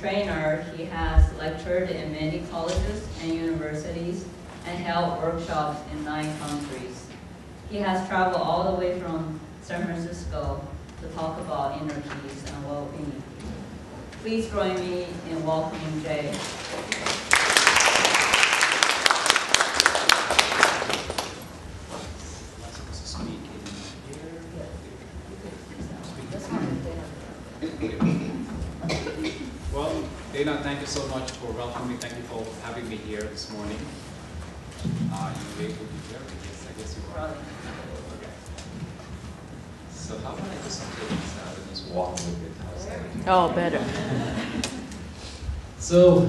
trainer, he has lectured in many colleges and universities and held workshops in nine countries. He has traveled all the way from San Francisco to talk about inner peace and well-being. Please join me in welcoming Jay. Well, Dana, thank you so much for welcoming me. Thank you for having me here this morning. Are you able to hear me? Yes, I guess you are. Okay. So how about I just take this out and just walk a little bit? How's that? Oh, better. So,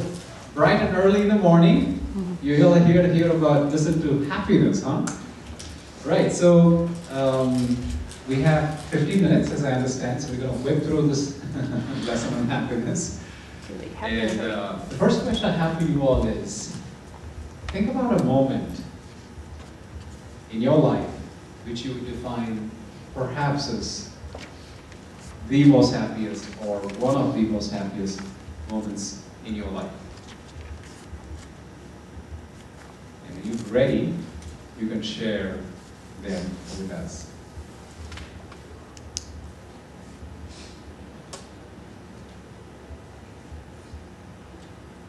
bright and early in the morning, you're all here to hear about, listen to happiness, huh? Right, so um, we have 15 minutes, as I understand, so we're going to whip through this lesson on happiness. And uh, the first question I have for you all is, think about a moment in your life which you would define perhaps as the most happiest or one of the most happiest moments in your life. And when you're ready, you can share them with us.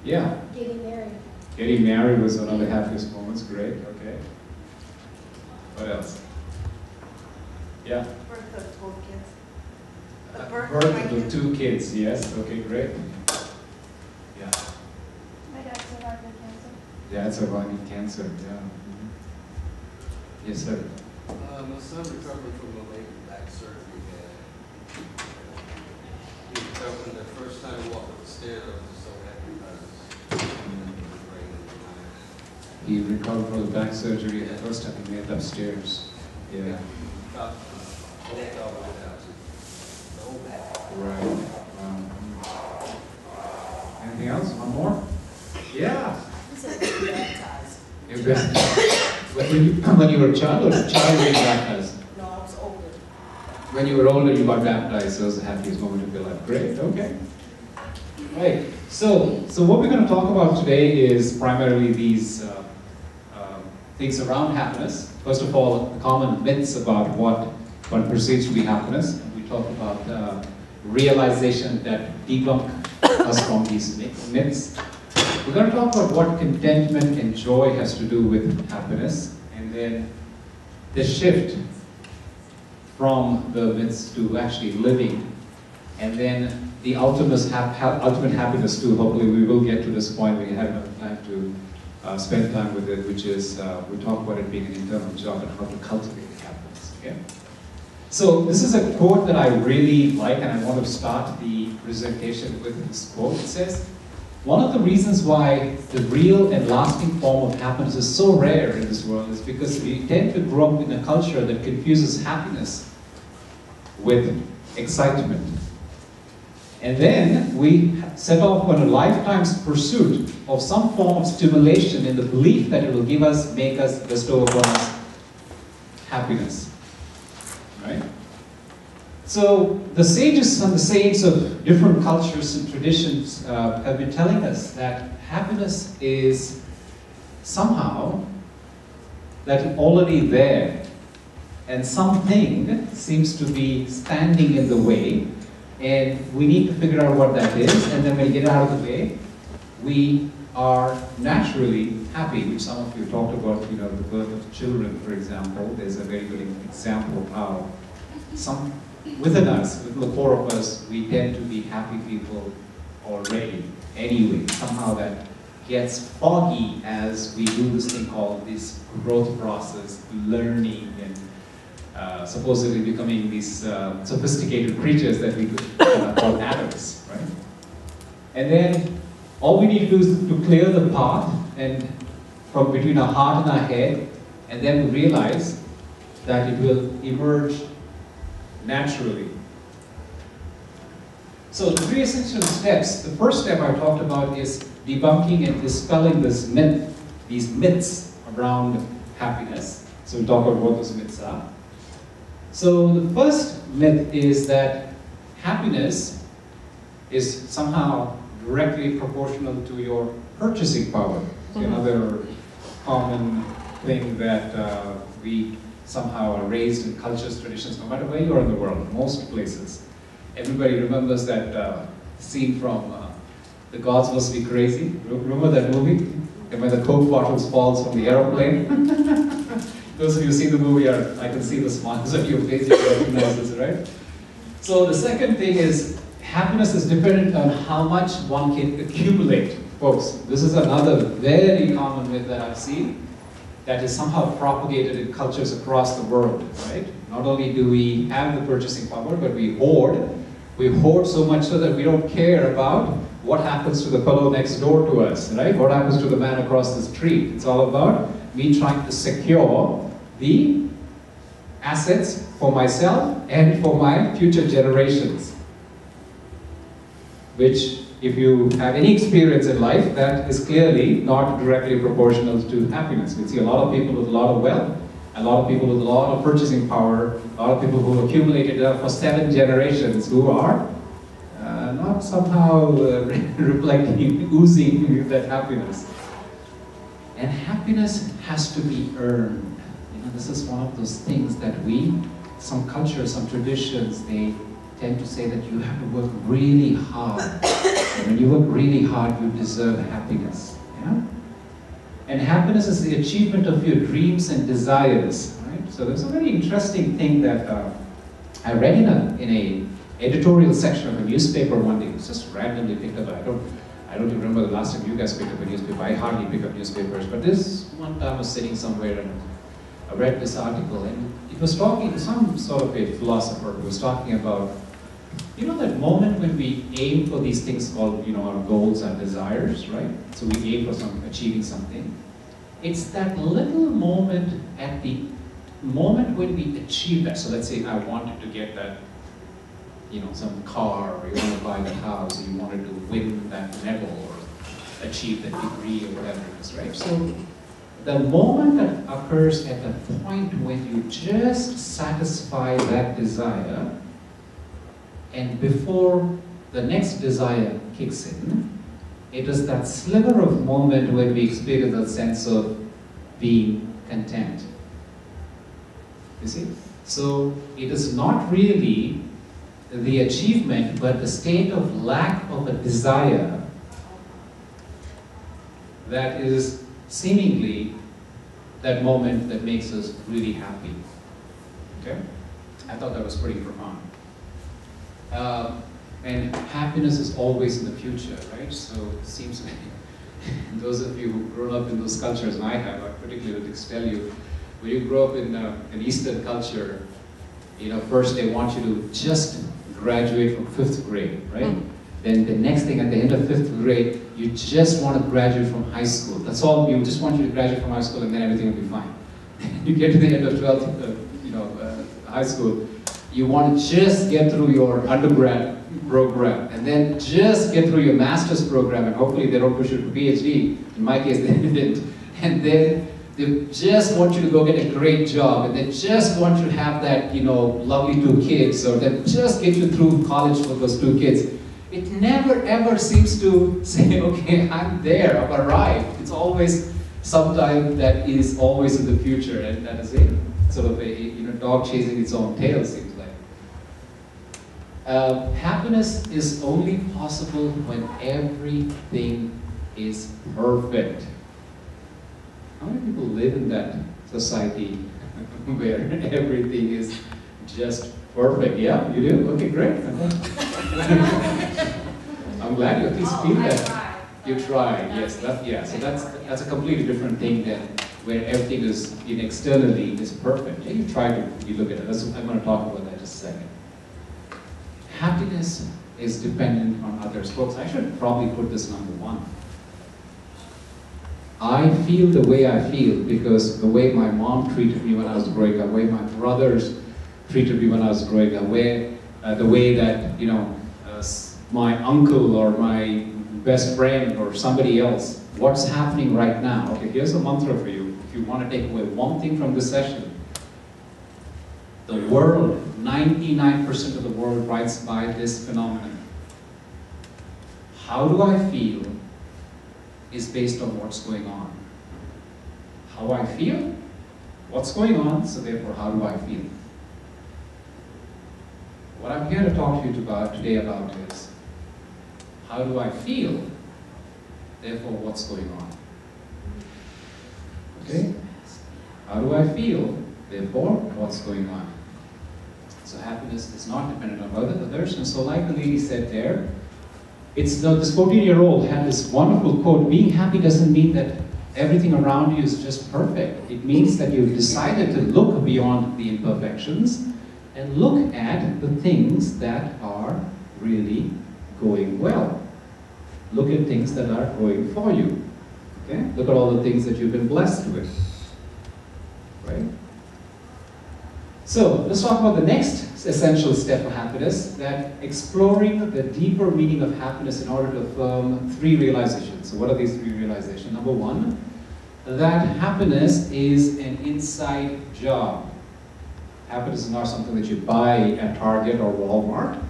Yeah, Getting married. getting married was one of the happiest moments. Great, okay. What else? Yeah. Birth of both kids. The Uh, birth Birth of of the kids. two kids, yes, okay, great. Yeah, My dad survived the cancer. dad surviving cancer, yeah. mhm. Yes, sir. Uh, my son recovered from a late back surgery. and He recovered the first time he walked up the stairs. I was just so happy about his brain and mind. He recovered from the back surgery the first time he made it upstairs. Yeah, About, whole dog went out. The whole back. right. Um, Anything else? One more? Yeah. You're baptized. When you, when you were a child or a child were you baptized? No, I was older. When you were older, you got baptized, so it was the happiest moment of your life. Great, okay. Right, so, so what we're going to talk about today is primarily these uh, things around happiness. First of all, common myths about what one perceives to be happiness. We talk about uh, realization that debunk us from these myths. We're going to talk about what contentment and joy has to do with happiness, and then the shift from the myths to actually living, and then the ultimate, hap- ultimate happiness too. Hopefully, we will get to this point you have enough time to uh, spend time with it, which is uh, we talk about it being an internal job and how to cultivate happiness. Okay. So this is a quote that I really like, and I want to start the presentation with this quote. It says, "One of the reasons why the real and lasting form of happiness is so rare in this world is because we tend to grow up in a culture that confuses happiness with excitement. And then we set off on a lifetime's pursuit of some form of stimulation in the belief that it will give us, make us, bestow upon us happiness. Right? So the sages and the saints of different cultures and traditions uh, have been telling us that happiness is somehow that already there and something seems to be standing in the way and we need to figure out what that is and then when we get out of the way we are naturally happy. Which some of you talked about you know the birth of children for example. There's a very good example of how some within us within the core of us we tend to be happy people already. Anyway somehow that gets foggy as we do this thing called this growth process learning and uh, supposedly becoming these uh, sophisticated creatures that we uh, call atoms, right? And then all we need to do is to clear the path and from between our heart and our head, and then we realize that it will emerge naturally. So three essential steps, the first step I talked about is debunking and dispelling this myth, these myths around happiness. So we'll talk about what those myths are. So the first myth is that happiness is somehow directly proportional to your purchasing power. It's another common thing that uh, we somehow are raised in cultures, traditions, no matter where you are in the world, most places. Everybody remembers that uh, scene from uh, The Gods Must Be Crazy. Remember that movie? And when the Coke bottles falls from the aeroplane? Those of you who see the movie are, I can see the smiles on your face, you recognize this, right? So the second thing is, happiness is dependent on how much one can accumulate. Folks, this is another very common myth that I've seen that is somehow propagated in cultures across the world, right? Not only do we have the purchasing power, but we hoard. We hoard so much so that we don't care about what happens to the fellow next door to us, right? What happens to the man across the street? It's all about me trying to secure the assets for myself and for my future generations. Which, if you have any experience in life, that is clearly not directly proportional to happiness. We see a lot of people with a lot of wealth, a lot of people with a lot of purchasing power, a lot of people who accumulated for seven generations who are uh, not somehow uh, reflecting, oozing that happiness. And happiness has to be earned. Know, this is one of those things that we, some cultures, some traditions, they tend to say that you have to work really hard. and when you work really hard, you deserve happiness. Yeah? And happiness is the achievement of your dreams and desires. Right? So there's a very interesting thing that uh, I read in a in a editorial section of a newspaper one day. It was just randomly picked up. I don't I don't even remember the last time you guys picked up a newspaper. I hardly pick up newspapers. But this one time I was sitting somewhere and I read this article and it was talking, some sort of a philosopher who was talking about, you know that moment when we aim for these things called, you know, our goals, our desires, right? So we aim for some, achieving something. It's that little moment at the moment when we achieve that. So let's say I wanted to get that you know, some car, or you want to buy the house, or you wanted to win that medal, or achieve that degree, or whatever it is, right? So the moment that occurs at the point when you just satisfy that desire, and before the next desire kicks in, it is that sliver of moment when we experience a sense of being content. You see? So it is not really the achievement, but the state of lack of a desire that is seemingly that moment that makes us really happy. Okay? I thought that was pretty profound. Uh, and happiness is always in the future, right? So it seems to me, those of you who've grown up in those cultures, and I have, I particularly would tell you, when you grow up in uh, an Eastern culture, you know, first they want you to just graduate from fifth grade, right? Mm. Then the next thing at the end of fifth grade, you just want to graduate from high school. That's all. we just want you to graduate from high school, and then everything will be fine. you get to the end of 12th, uh, you know, uh, high school, you want to just get through your undergrad program, and then just get through your master's program, and hopefully they don't push you to PhD. In my case, they didn't. And then they just want you to go get a great job, and they just want you to have that, you know, lovely two kids, or they just get you through college for those two kids. It never ever seems to say, okay, I'm there, I've arrived. It's always sometime that is always in the future, and that is a sort of a you know dog chasing its own tail seems like. Uh, happiness is only possible when everything is perfect. How many people live in that society where everything is just perfect? Yeah, you do? Okay, great. I'm glad you at least feel that. You try, yes, that, yeah, so that's, that's a completely different thing than where everything is, in externally is perfect. Yeah, you try to, you look at it, that's, I'm gonna talk about that in just a second. Happiness is dependent on others. Folks, I should probably put this number one. I feel the way I feel because the way my mom treated me when I was growing up, the way my brothers treated me when I was growing up, where, uh, the way that, you know, my uncle or my best friend or somebody else, what's happening right now. Okay, here's a mantra for you. If you want to take away one thing from this session, the world, 99% of the world rides by this phenomenon. how do I feel is based on what's going on. How I feel, what's going on, so therefore how do I feel? What I'm here to talk to you about today about is how do I feel, therefore what's going on. Okay? How do I feel, therefore what's going on. So happiness is not dependent on other others. And so like the lady said there, it's the, this 14-year-old had this wonderful quote, being happy doesn't mean that everything around you is just perfect. It means that you've decided to look beyond the imperfections and look at the things that are really going well. Look at things that are going for you. Okay? Look at all the things that you've been blessed with. Right? So let's talk about the next essential step of happiness, that exploring the deeper meaning of happiness in order to affirm three realizations. So what are these three realizations? Number one, that happiness is an inside job. Happiness is not something that you buy at Target or Walmart.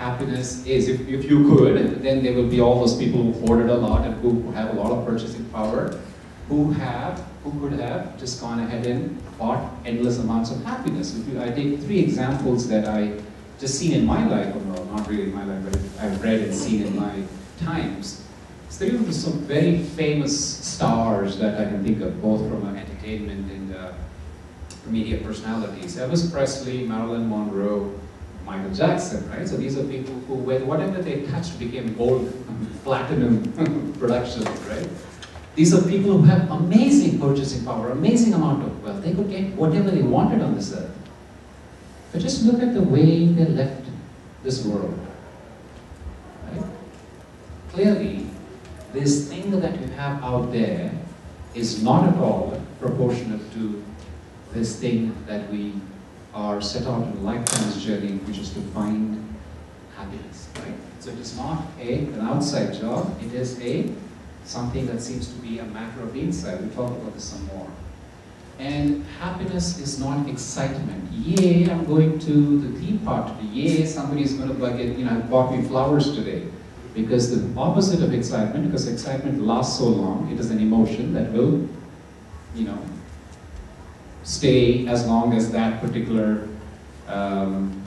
Happiness is, if, if you could, then there will be all those people who hoarded a lot and who have a lot of purchasing power, who have, who could have just gone ahead and bought endless amounts of happiness. If you, I take three examples that I just seen in my life, or well, not really in my life, but I've read and seen in my times. So there are some very famous stars that I can think of, both from uh, entertainment and uh, media personalities. Elvis Presley, Marilyn Monroe, Michael Jackson, right? So these are people who, when whatever they touched became gold, platinum production, right? These are people who have amazing purchasing power, amazing amount of wealth. They could get whatever they wanted on this earth. But just look at the way they left this world. Right? Clearly, this thing that you have out there is not at all proportionate to this thing that we are set out on a lifetime's journey, which is to find happiness, right? So it is not a, an outside job, it is a something that seems to be a matter of inside. We'll talk about this some more. And happiness is not excitement. Yay, I'm going to the theme park today. Yay, somebody's going to buy it, you know, bought me flowers today. Because the opposite of excitement, because excitement lasts so long, it is an emotion that will, you know, stay as long as that particular, um,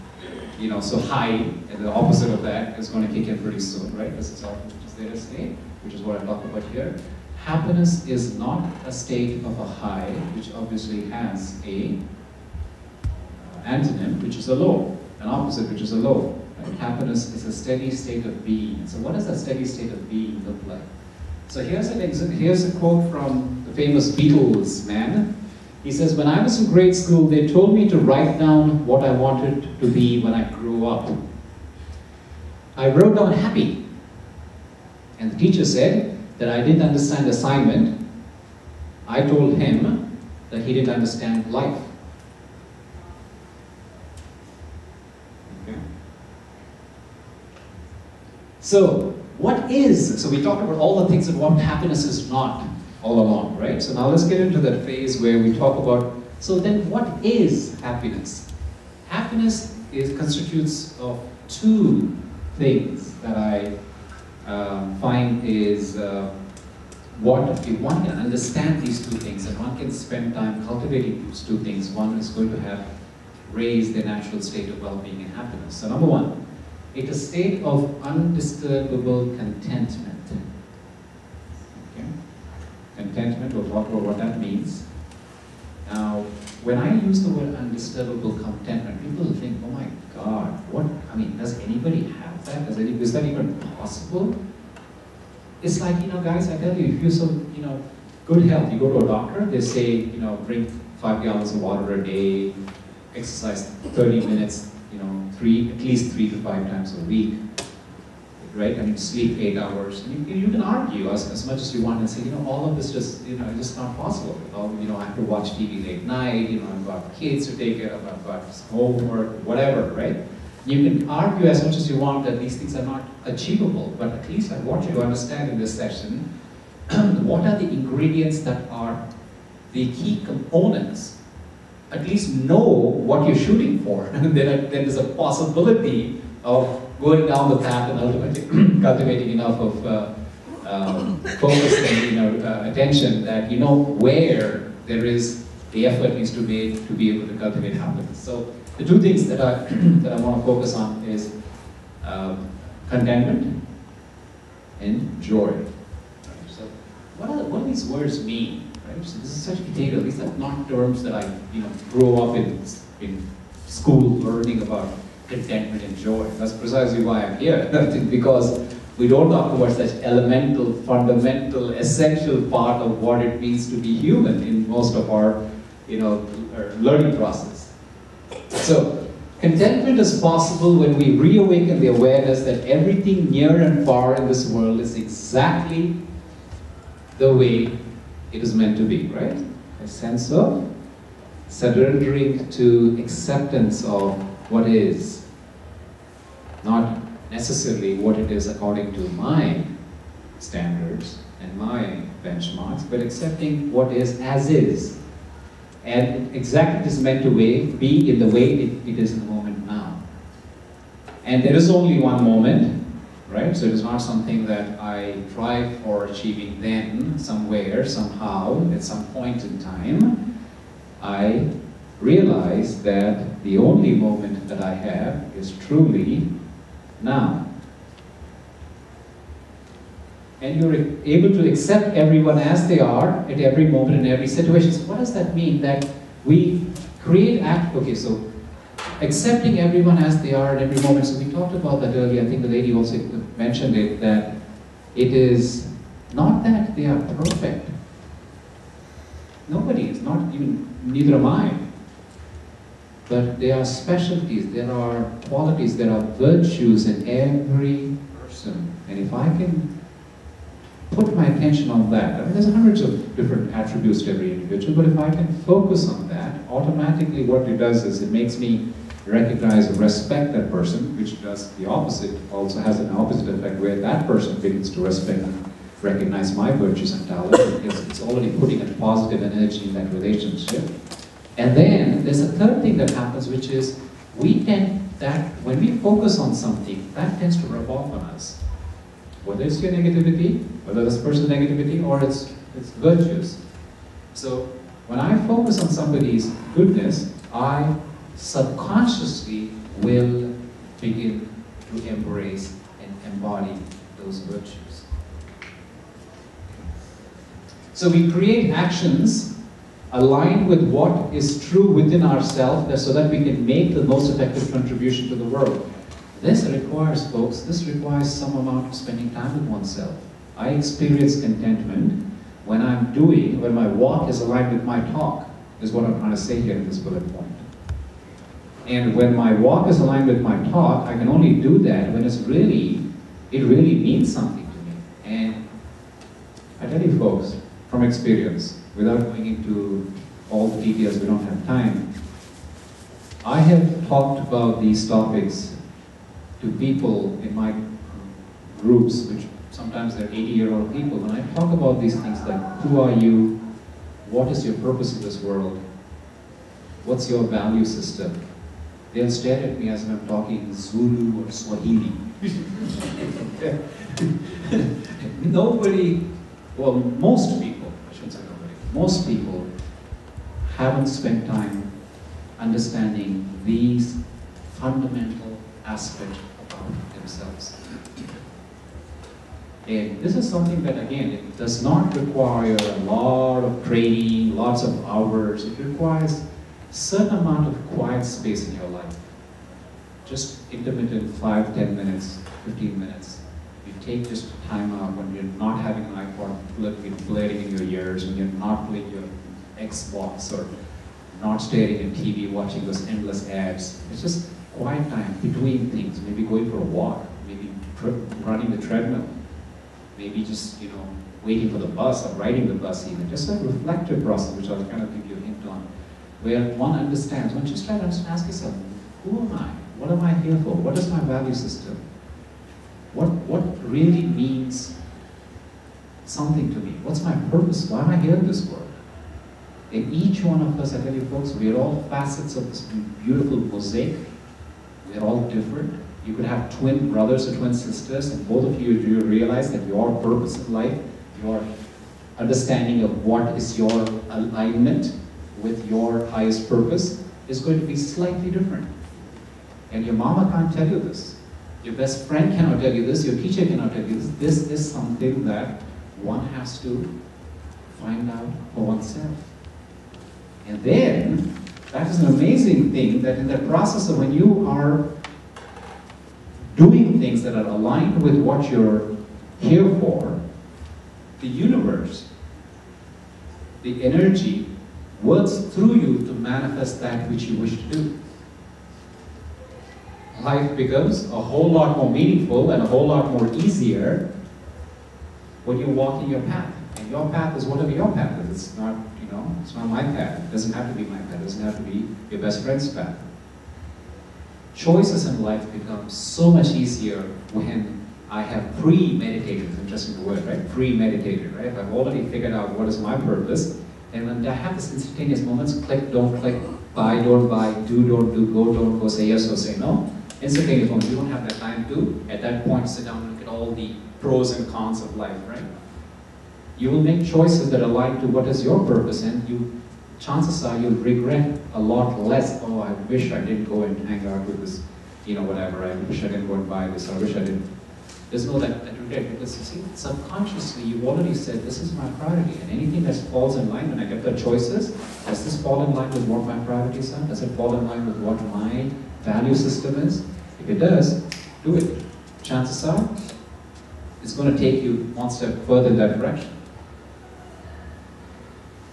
you know, so high, and the opposite of that is going to kick in pretty soon, right? This is all just there to stay, which is what I talk about here. Happiness is not a state of a high, which obviously has a uh, antonym, which is a low, an opposite, which is a low. Right? Happiness is a steady state of being. So what does a steady state of being look like? So here's, an here's a quote from the famous Beatles man. He says, when I was in grade school, they told me to write down what I wanted to be when I grew up. I wrote down happy. And the teacher said that I didn't understand the assignment. I told him that he didn't understand life. Okay. So, what is, so we talked about all the things that what happiness is not all along, right? So now let's get into that phase where we talk about, so then what is happiness? Happiness is constitutes of two things that I um, find is uh, what, if one can understand these two things and one can spend time cultivating these two things, one is going to have raised their natural state of well-being and happiness. So number one, it's a state of undisturbable contentment. Okay? Contentment, we'll talk about what that means. Now, when I use the word undisturbable contentment, people think, oh my God, what, I mean, does anybody have that? Does any, is that even possible? It's like, you know, guys, I tell you, if you're so, you know, good health, you go to a doctor, they say, you know, drink five gallons of water a day, exercise 30 minutes, you know, three, at least three to five times a week, right? I mean, sleep eight hours. You, you can argue as, as much as you want and say, you know, all of this just, you know, just not possible. All, you know, I have to watch TV late night, you know, I've got kids to take care of, I've got homework, whatever, right? You can argue as much as you want that these things are not achievable, but at least I want you to understand in this session what are the ingredients that are the key components. At least know what you're shooting for, and then, then there's a possibility of going down the path and ultimately cultivating enough of uh, um, focus and you know uh, attention that you know where there is the effort needs to be to be able to cultivate happiness. So the two things that I that I want to focus on is um, contentment and joy. Right? So what are, what do these words mean? Right? So this is such detail. These are not terms that I you know grew up in in school learning about contentment and joy. That's precisely why I'm here. because we don't talk about such elemental, fundamental, essential part of what it means to be human in most of our, you know, er, learning process. So, contentment is possible when we reawaken the awareness that everything near and far in this world is exactly the way it is meant to be, right? A sense of surrendering to acceptance of what is, not necessarily what it is according to my standards and my benchmarks, but accepting what is as is. And exactly it is meant to be in the way it, it is in the moment now. And there is only one moment, right? So it is not something that I try for achieving then, somewhere, somehow, at some point in time. I realize that the only moment that I have is truly now. And you're able to accept everyone as they are at every moment in every situation. So what does that mean? That we create act, okay, so accepting everyone as they are at every moment. So we talked about that earlier. I think the lady also mentioned it, that it is not that they are perfect. Nobody is, not even, neither am I. But there are specialties, there are qualities, there are virtues in every person. And if I can put my attention on that, I mean, there's hundreds of different attributes to every individual, but if I can focus on that, automatically what it does is it makes me recognize and respect that person, which does the opposite, also has an opposite effect where that person begins to respect and recognize my virtues and talents because it's already putting a positive energy in that relationship. And then there's a third thing that happens, which is we tend that when we focus on something, that tends to rub off on us. Whether it's your negativity, whether it's personal negativity, or it's it's virtues. So when I focus on somebody's goodness, I subconsciously will begin to embrace and embody those virtues. So we create actions aligned with what is true within ourselves so that we can make the most effective contribution to the world. This requires, folks, this requires some amount of spending time with oneself. I experience contentment when I'm doing, when my walk is aligned with my talk, is what I'm trying to say here in this bullet point. And when my walk is aligned with my talk, I can only do that when it's really, it really means something to me. And I tell you folks, from experience, without going into all the details, we don't have time. I have talked about these topics to people in my groups, which sometimes they're 80 year old people. When I talk about these things like who are you, what is your purpose in this world, what's your value system, they'll stare at me as if I'm talking Zulu or Swahili. nobody, well, most people, I shouldn't say nobody, most people haven't spent time understanding these fundamental aspects about themselves. And this is something that, again, it does not require a lot of training, lots of hours. It requires a certain amount of quiet space in your life. Just intermittent five, ten minutes, 15 minutes. Take just time out when you're not having an iPod blaring in your ears, when you're not playing your Xbox or not staring at TV, watching those endless ads. It's just quiet time between things, maybe going for a walk, maybe running the treadmill, maybe just, you know, waiting for the bus or riding the bus even. Just a reflective process, which I'll kind of give you a hint on where one understands, one just try to ask yourself, who am I? What am I here for? What is my value system? What, what really means something to me? What's my purpose? Why am I here in this world? In each one of us, I tell you folks, we are all facets of this beautiful mosaic. We're all different. You could have twin brothers or twin sisters, and both of you do realize that your purpose in life, your understanding of what is your alignment with your highest purpose is going to be slightly different. And your mama can't tell you this. Your best friend cannot tell you this. Your teacher cannot tell you this. This is something that one has to find out for oneself. And then, that is an amazing thing that in the process of when you are doing things that are aligned with what you're here for, the universe, the energy works through you to manifest that which you wish to do. Life becomes a whole lot more meaningful and a whole lot more easier when you walk in your path. And your path is whatever your path is. It's not, you know, it's not my path. It doesn't have to be my path. It doesn't have to be your best friend's path. Choices in life become so much easier when I have pre-meditated, it's interesting word, right? Pre-meditated, right? If I've already figured out what is my purpose, and when I have this instantaneous moments, click, don't click, buy, don't buy, do, don't do, go, don't go, say yes or say no, instantaneous you don't have that time to, at that point, sit down and look at all the pros and cons of life, right? You will make choices that align to what is your purpose, and you, chances are you'll regret a lot less, oh, I wish I didn't go and hang out with this, you know, whatever, I wish I didn't go and buy this, I wish I didn't there's no that, that regret because you see, subconsciously you've already said this is my priority and anything that falls in line when I get the choices, does this fall in line with what my priorities are? Does it fall in line with what my value system is? If it does, do it. Chances are it's going to take you one step further in that direction.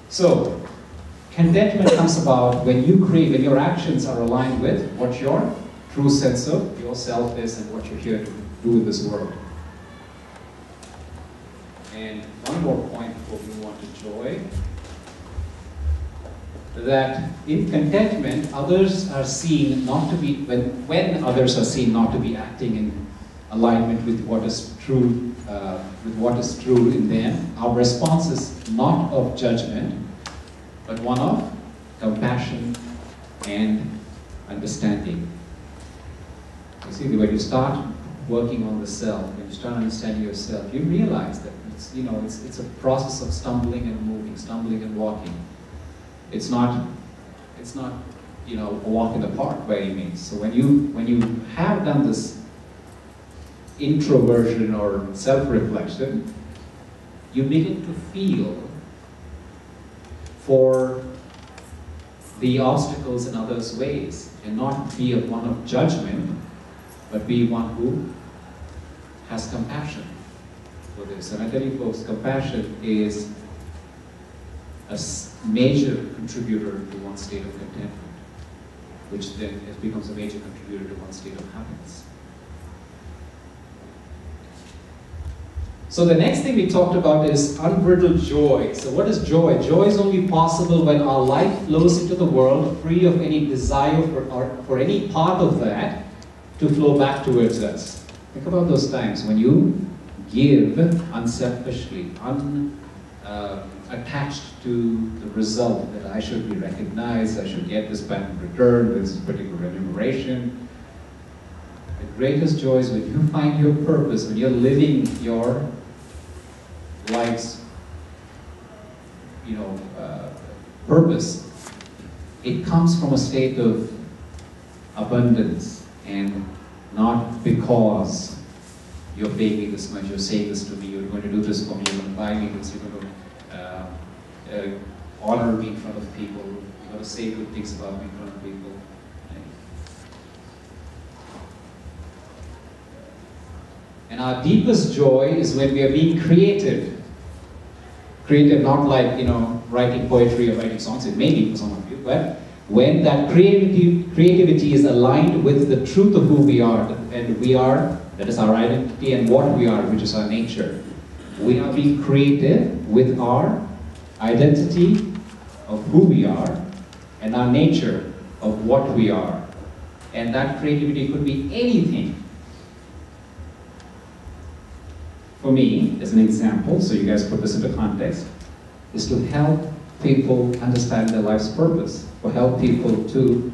So, contentment comes about when you create, when your actions are aligned with what your true sense of yourself is and what you're here to do in this world. And one more point before we move on to joy. That in contentment, others are seen not to be, when, when others are seen not to be acting in alignment with what is true, uh, with what is true in them, our response is not of judgment, but one of compassion and understanding. You see, when you start working on the self, when you start understanding yourself, you realize that it's, you know, it's, it's a process of stumbling and moving, stumbling and walking. It's not, it's not, you know, a walk in the park by any means. So when you, when you have done this introversion or self-reflection, you begin to feel for the obstacles in others' ways and not be one of judgment, but be one who has compassion for this. And I tell you folks, compassion is a major contributor to one state of contentment, which then becomes a major contributor to one state of happiness. So the next thing we talked about is unbridled joy. So what is joy? Joy is only possible when our life flows into the world free of any desire for, or, for any part of that to flow back towards us. Think about those times when you give unselfishly, unattached uh, attached to the result that I should be recognized, I should get this in return, this particular remuneration. The greatest joy is when you find your purpose, when you're living your life's, you know, uh, purpose. It comes from a state of abundance and not because you're paying me this much, you're saying this to me, you're going to do this for me, you're going to buy me this, you're going to uh, uh, honor me in front of people, you're going to say good things about me in front of people. And our deepest joy is when we are being creative. Creative not like, you know, writing poetry or writing songs, it may be for some of you, but when that creativity, creativity is aligned with the truth of who we are, and we are, that is our identity, and what we are, which is our nature. We are being creative with our identity of who we are and our nature of what we are. And that creativity could be anything. For me, as an example, so you guys put this into context, is to help people understand their life's purpose or help people to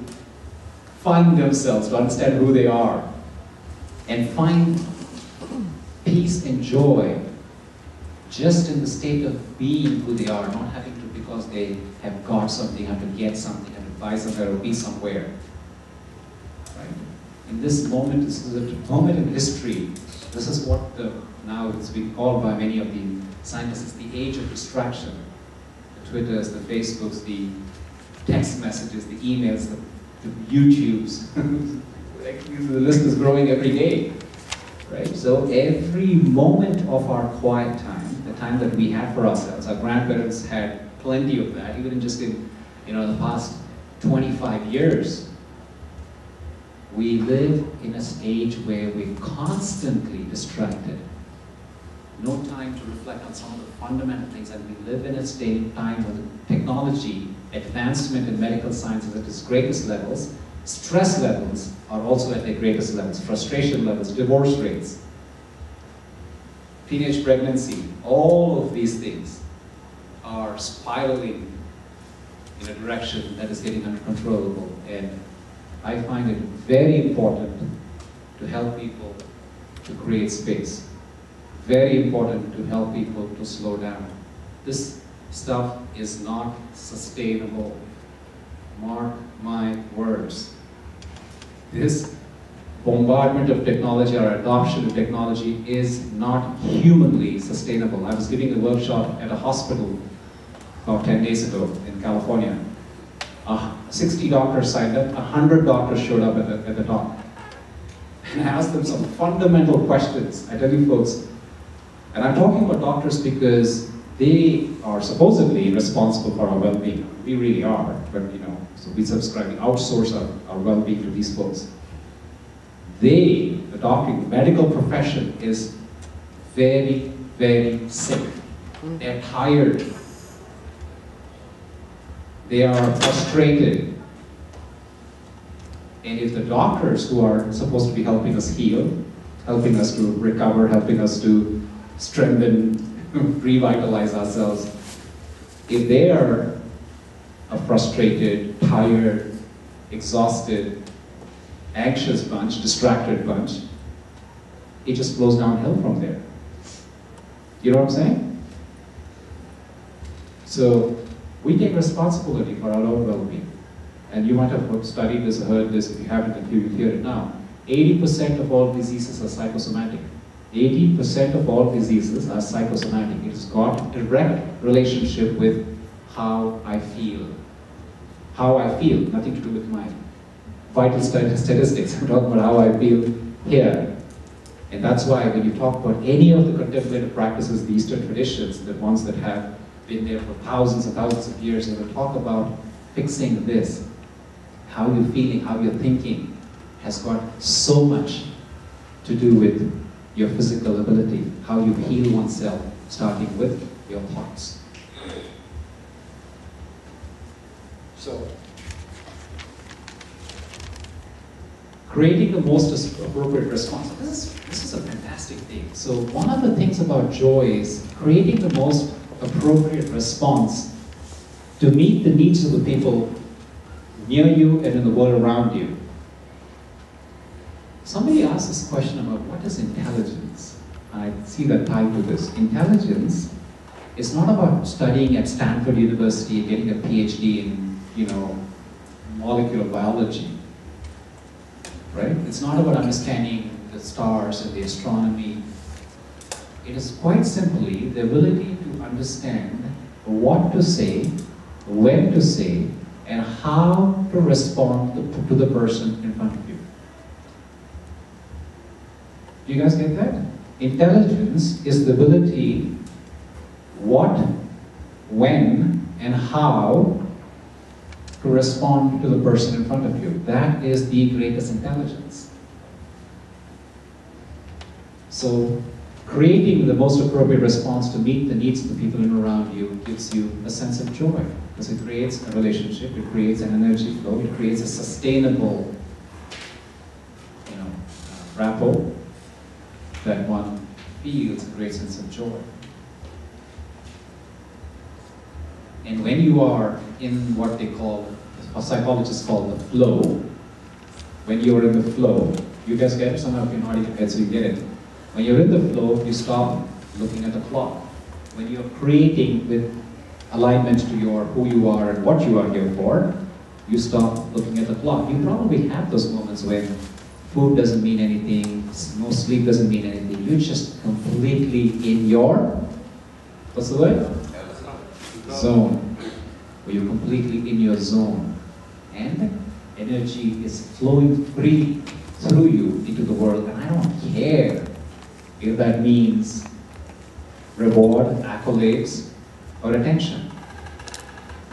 find themselves, to understand who they are. And find peace and joy just in the state of being who they are, not having to because they have got something, have to get something, have to buy somewhere or be somewhere. Right? In this moment, this is a moment in history. This is what the, now it's been called by many of the scientists the age of distraction. The Twitters, the Facebooks, the text messages, the emails, the, the YouTubes. like, the list is growing every day. Right? So every moment of our quiet time, the time that we had for ourselves, our grandparents had plenty of that, even just in you know the past 25 years. We live in a stage where we're constantly distracted. No time to reflect on some of the fundamental things, and we live in a state of time where the technology, advancement in medical science is at its greatest levels, stress levels are also at their greatest levels, frustration levels, divorce rates, teenage pregnancy, all of these things are spiraling in a direction that is getting uncontrollable. And I find it very important to help people to create space. Very important to help people to slow down. This stuff is not sustainable. Mark my words. This bombardment of technology or adoption of technology is not humanly sustainable. I was giving a workshop at a hospital about 10 days ago in California. Uh, 60 doctors signed up, 100 doctors showed up at the, at the talk. And I asked them some fundamental questions. I tell you folks, and I'm talking about doctors because they are supposedly responsible for our well-being. We really are, but you know, so we subscribe, we outsource our, our well-being to these folks. They, the doctor, the medical profession is very, very sick. Mm. They're tired. They are frustrated. And if the doctors who are supposed to be helping us heal, helping us to recover, helping us to strengthen, revitalize ourselves, if they are a frustrated, tired, exhausted, anxious bunch, distracted bunch, it just flows downhill from there. You know what I'm saying? So we take responsibility for our own well-being. And you might have studied this heard this, if you haven't, you hear it now. 80% of all diseases are psychosomatic. 80% of all diseases are psychosomatic. It has got direct relationship with how I feel. How I feel, nothing to do with my vital statistics. I'm talking about how I feel here. And that's why when you talk about any of the contemplative practices, the Eastern traditions, the ones that have been there for thousands and thousands of years, they will talk about fixing this. How you're feeling, how you're thinking has got so much to do with your physical ability, how you heal oneself, starting with your thoughts. So, creating the most appropriate response. This is, this is a fantastic thing. So one of the things about joy is creating the most appropriate response to meet the needs of the people near you and in the world around you. Somebody asked this question about what is intelligence? I see that tied to this. Intelligence is not about studying at Stanford University and getting a PhD in, you know, molecular biology. Right? It's not about understanding the stars and the astronomy. It is quite simply the ability to understand what to say, when to say, and how to respond to the person in front of you. Do you guys get that? Intelligence is the ability what, when, and how to respond to the person in front of you. That is the greatest intelligence. So, creating the most appropriate response to meet the needs of the people around you gives you a sense of joy because it creates a relationship, it creates an energy flow, it creates a sustainable, you know, uh, rapport that one feels a great sense of joy. And when you are in what they call, psychologists call the flow, when you're in the flow, You guys get it? Some of you nodding your so you get it. When you're in the flow, you stop looking at the clock. When you're creating with alignment to your who you are and what you are here for, you stop looking at the clock. You probably have those moments when food doesn't mean anything, no sleep doesn't mean anything. You're just completely in your, what's the word? Zone. Where you're completely in your zone. And energy is flowing free through you into the world. And I don't care if that means reward, accolades, or attention.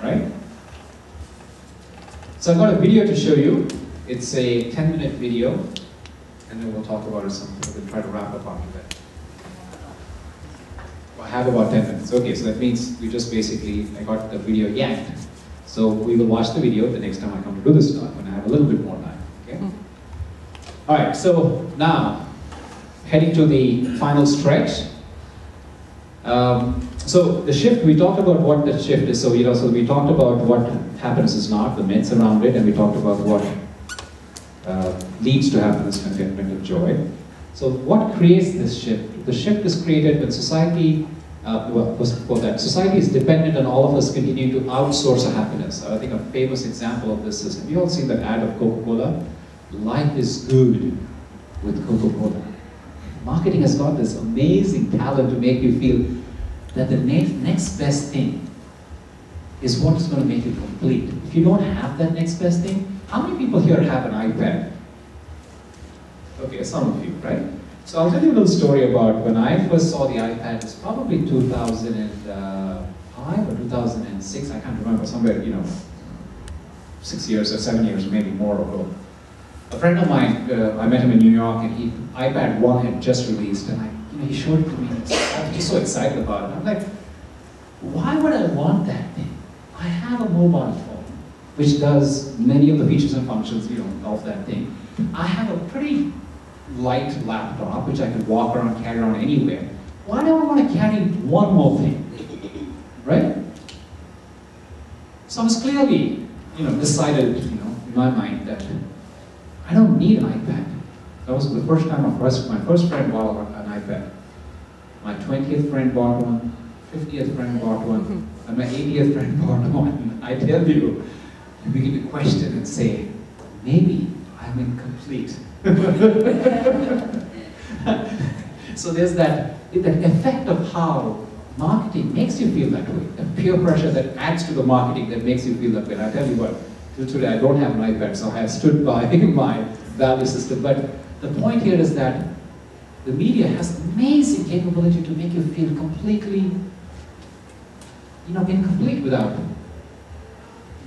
Right? So I've got a video to show you. It's a 10 minute video, and then we'll talk about it some, we'll try to wrap up after that. I have about 10 minutes. Okay, so that means we just basically, I got the video yanked. So we will watch the video the next time I come to do this talk when I have a little bit more time. Okay? All right, so now heading to the final stretch. Um, so the shift, we talked about what the shift is. So you know, so we talked about what happiness is not, the myths around it, and we talked about what leads to happiness, contentment, and joy. So what creates this shift? The shift is created when society, uh, well, before that, society is dependent on all of us continuing to outsource our happiness. I think a famous example of this is, have you all seen that ad of Coca-Cola? Life is good with Coca-Cola. Marketing has got this amazing talent to make you feel that the next, next best thing is what is going to make you complete. If you don't have that next best thing, how many people here have an iPad? Okay, some of you, right? So I'll tell you a little story about when I first saw the iPad. It was probably 2005 or 2006. I can't remember. Somewhere, you know, six years or seven years, maybe more ago. A friend of mine, uh, I met him in New York, and he iPad One had just released, and I, you know, he showed it to me. I was just so excited about it. I'm like, why would I want that thing? I have a mobile phone, which does many of the features and functions, you know, of that thing. I have a pretty light laptop, which I could walk around, carry around anywhere. Why do I want to carry one more thing? Right? So I was clearly, you know, decided, you know, in my mind that I don't need an iPad. That was the first time first, my first friend bought an iPad. My 20th friend bought one, 50th friend bought one, and my 80th friend bought one. I tell you, you begin to question and say, maybe I'm incomplete. so there's that, that effect of how marketing makes you feel that way, the peer pressure that adds to the marketing that makes you feel that way. And I tell you what, today I don't have an iPad, so I have stood by my value system. But the point here is that the media has amazing capability to make you feel completely, you know, incomplete without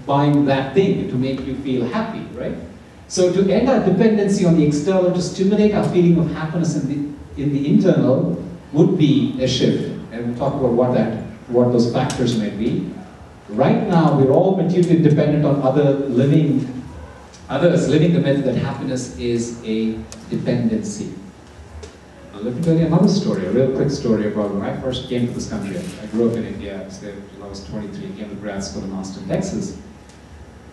buying that thing to make you feel happy, right? So to end our dependency on the external, to stimulate our feeling of happiness in the, in the internal, would be a shift. And we'll talk about what that, what those factors may be. Right now, we're all materially dependent on other living, others living the myth that happiness is a dependency. Now, let me tell you another story, a real quick story about when I first came to this country. I grew up in India, I was there I was 23, came to grad school in Austin, Texas.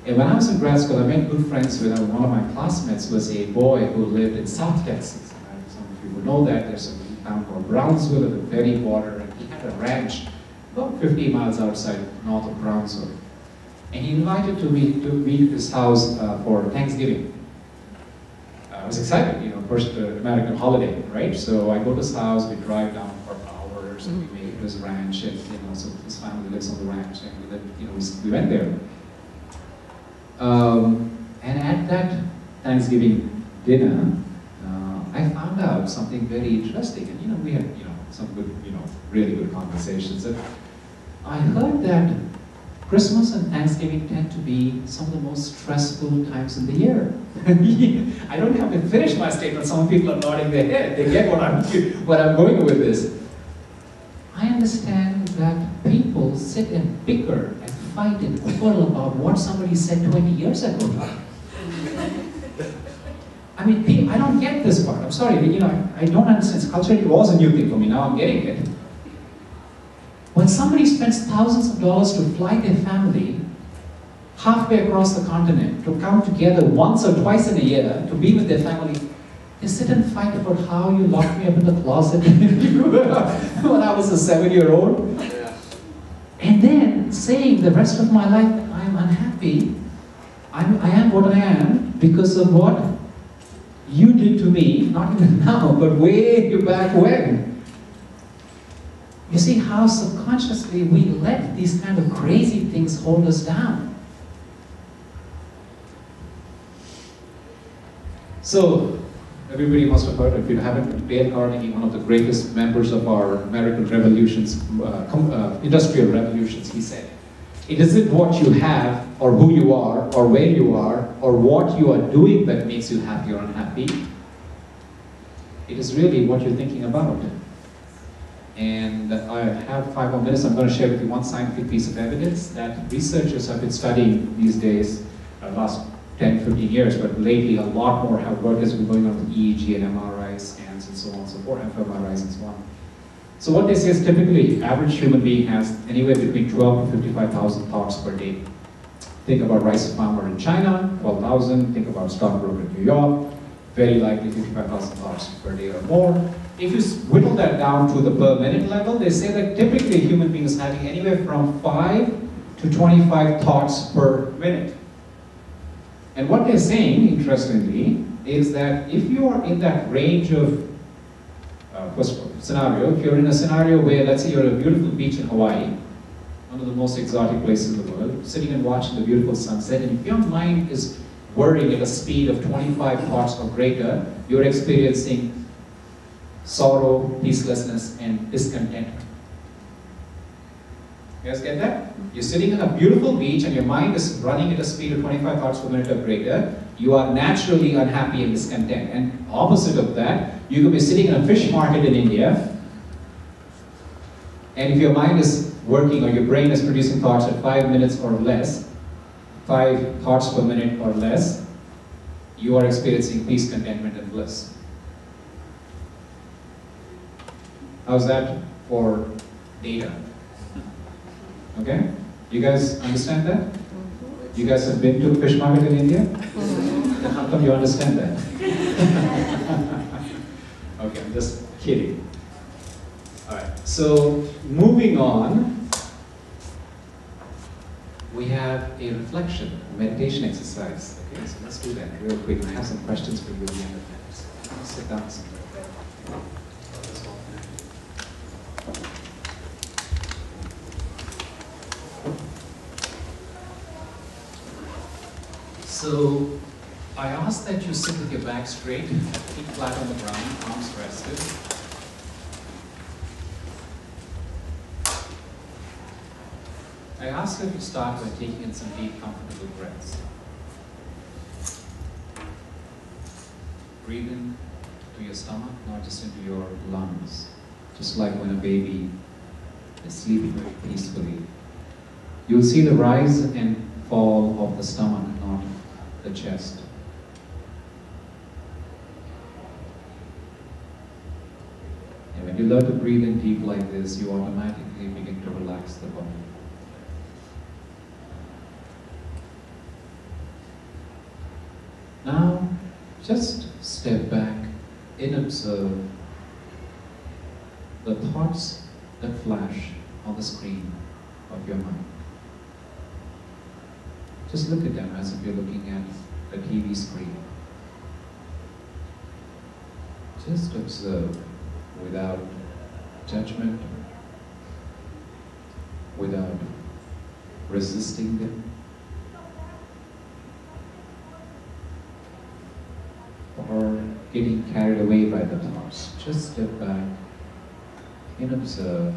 And when I was in grad school, I made good friends with uh, one of my classmates was a boy who lived in South Texas. And some of you will know that. There's a town called Brownsville at the very border, and he had a ranch about 50 miles outside north of Brownsville. And he invited to me to meet his house uh, for Thanksgiving. I was excited, you know, first uh, American holiday, right? So I go to his house, we drive down for hours, and we make his ranch, and you know, so his family lives on the ranch, and we, lived, you know, we went there. Um, and at that Thanksgiving dinner, uh, I found out something very interesting. And you know, we had you know some good, you know, really good conversations. And I heard that Christmas and Thanksgiving tend to be some of the most stressful times in the year. I don't have to finish my statement. Some people are nodding their head. They get what I'm what I'm going with this. I understand that people sit and bicker and fight and quarrel about what somebody said 20 years ago. I mean, I don't get this part. I'm sorry, you know, I don't understand. Culturally, it was a new thing for me. Now I'm getting it. When somebody spends thousands of dollars to fly their family halfway across the continent to come together once or twice in a year to be with their family, They sit and fight about how you locked me up in the closet when I was a seven-year-old. And then saying the rest of my life, I'm unhappy. I'm, I am what I am because of what you did to me, not even now, but way back when. You see how subconsciously we let these kind of crazy things hold us down. So, everybody must have heard, if you haven't, Dale Carnegie, one of the greatest members of our American revolutions, uh, uh, industrial revolutions, he said, it isn't what you have, or who you are, or where you are, or what you are doing that makes you happy or unhappy. It is really what you're thinking about. And I have five more minutes. I'm going to share with you one scientific piece of evidence that researchers have been studying these days, uh, last 10, 15 years, but lately a lot more have work has been going on with EEG and MRI scans and so on and so forth, fMRIs and so on. So what they say is typically average human being has anywhere between 12 to 55,000 thoughts per day. Think about rice farmer in China, 12,000. Think about stockbroker in New York, very likely 55,000 thoughts per day or more. If you whittle that down to the per minute level, they say that typically human being is having anywhere from 5 to 25 thoughts per minute. And what they're saying, interestingly, is that if you are in that range of uh, first scenario, if you're in a scenario where, let's say you're at a beautiful beach in Hawaii, one of the most exotic places in the world, sitting and watching the beautiful sunset, and if your mind is whirring at a speed of 25 thoughts or greater, you're experiencing sorrow, peacelessness, and discontent. You guys get that? You're sitting on a beautiful beach and your mind is running at a speed of 25 thoughts per minute or greater. You are naturally unhappy and discontent. And opposite of that, you could be sitting in a fish market in India, and if your mind is working or your brain is producing thoughts at five minutes or less, five thoughts per minute or less, you are experiencing peace, contentment, and bliss. How's that for data? Okay? You guys understand that? You guys have been to a fish market in India? Mm-hmm. How come you understand that? okay, I'm just kidding. Alright, so moving on, we have a reflection, meditation exercise. Okay, so let's do that real quick. I have some questions for you at the end of that. Sit down somewhere. So I ask that you sit with your back straight, feet flat on the ground, arms rested. I ask that you start by taking in some deep, comfortable breaths. Breathe in to your stomach, not just into your lungs. Just like when a baby is sleeping very peacefully. You'll see the rise and fall of the stomach, not the chest. And when you learn to breathe in deep like this, you automatically begin to relax the body. Now, just step back and observe the thoughts that flash on the screen of your mind. Just look at them as if you're looking at a TV screen. Just observe without judgment, without resisting them. Or getting carried away by the thoughts. Just step back and observe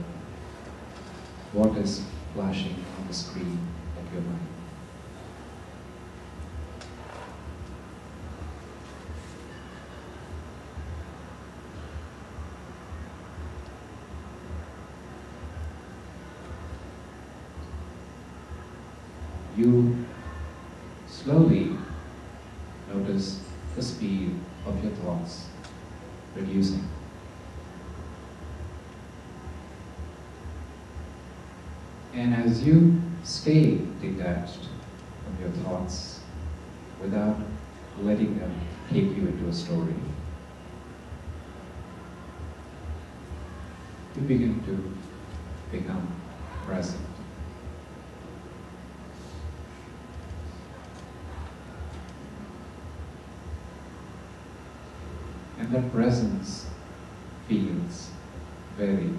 what is flashing on the screen of your mind. And as you stay detached from your thoughts without letting them take you into a story, you begin to become present. And that presence feels very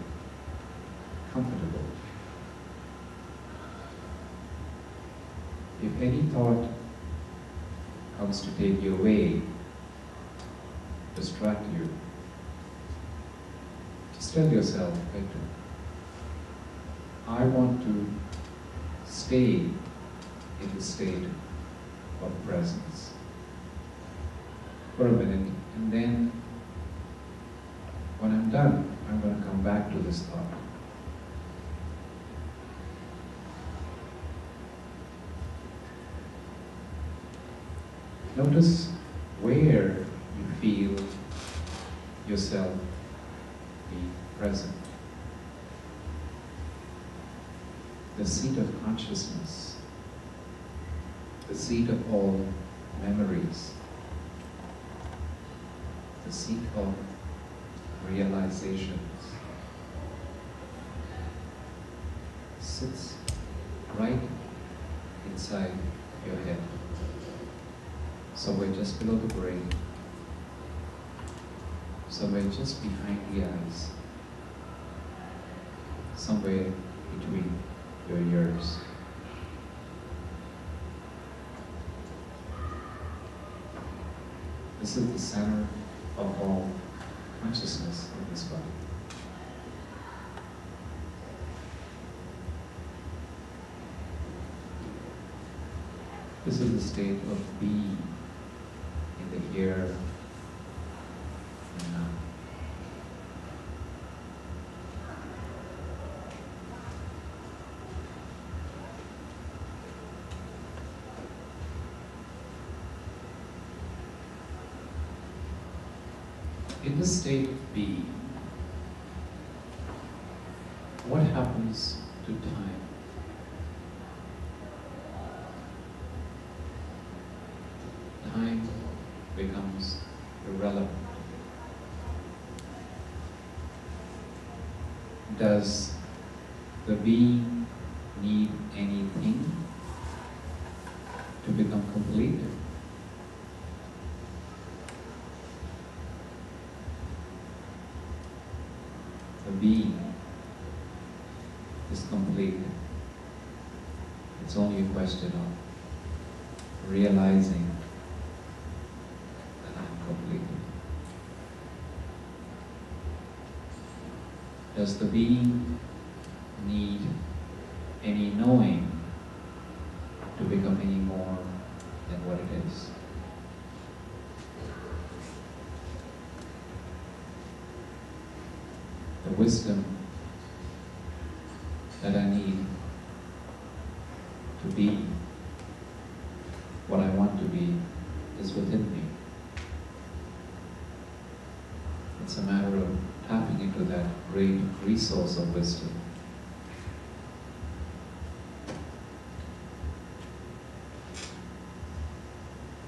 take you away, distract you, just tell yourself, better. I want to stay in the state of presence for a minute, and then when I'm done, I'm going to come back to this thought. Notice where you feel yourself be present. The seat of consciousness, the seat of all memories, the seat of realizations sits right inside your head, somewhere just below the brain, somewhere just behind the eyes, somewhere between your ears. This is the center of all consciousness in this body. This is the state of being here and now. In the state of being, what happens to time? Time becomes irrelevant. Does the being need anything to become complete? the being is complete. It's only a question of realizing that I'm complete. Does the being need any knowing to become any more than what it is? the wisdom that I need to be what I want to be is within me. It's a matter of tapping into that great of wisdom.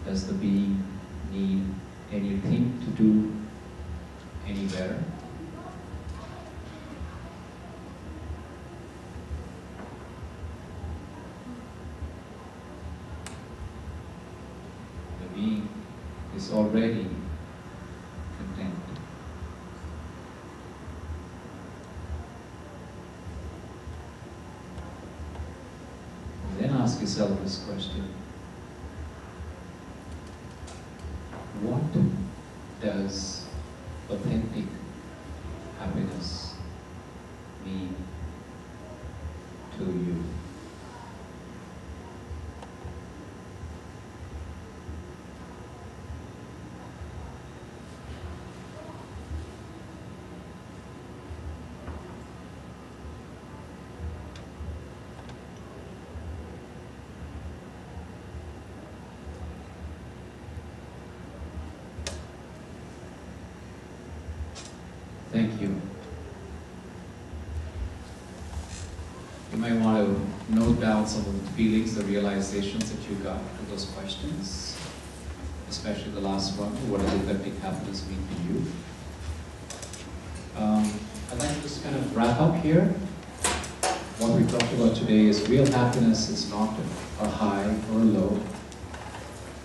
Does the being need anything to do any better? the being is already content. And then ask yourself this question. What does authentic happiness mean to you? Thank you. You might want down some of the feelings, the realizations that you got to those questions, especially the last one, what does authentic happiness mean to you? Um, I'd like to just kind of wrap up here. What we talked about today is real happiness is not a high or a low.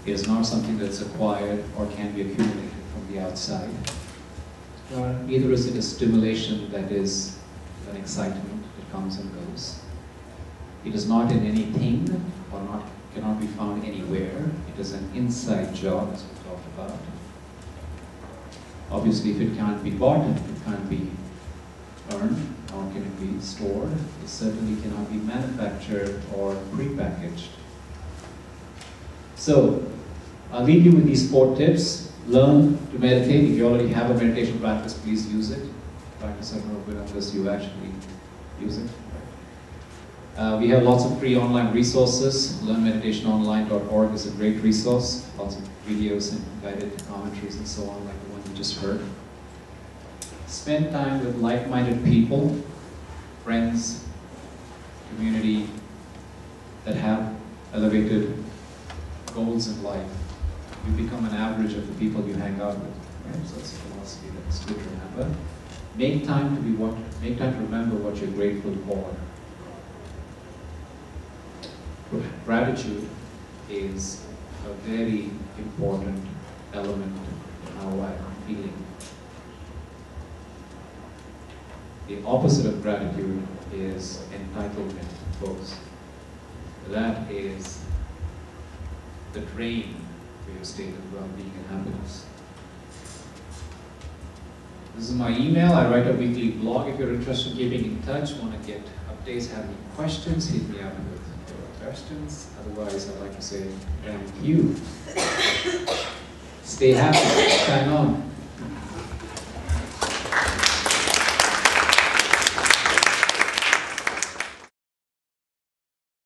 It is not something that's acquired or can be accumulated from the outside. Neither is it a stimulation that is an excitement that comes and goes. It is not in anything or not cannot be found anywhere. It is an inside job, as we talked about. Obviously, if it can't be bought, it can't be earned, nor can it be stored. It certainly cannot be manufactured or prepackaged. So, I'll leave you with these four tips. Learn to meditate. If you already have a meditation practice, please use it. Practice bit unless you actually use it. Uh, we have lots of free online resources. LearnMeditationOnline.org is a great resource. Lots of videos and guided commentaries and so on, like the one you just heard. Spend time with like-minded people, friends, community that have elevated goals in life. You become an average of the people you hang out with. Right? So it's a philosophy that's good to remember. Make time to be what. Make time to remember what you're grateful for. Gratitude is a very important element in how I'm feeling. The opposite of gratitude is entitlement, folks. That is the drain for your state of well-being and happiness. This is my email. I write a weekly blog. If you're interested in keeping in touch, want to get updates, have any questions, hit me up questions. Otherwise, I'd like to say thank you. Stay happy. Shine on.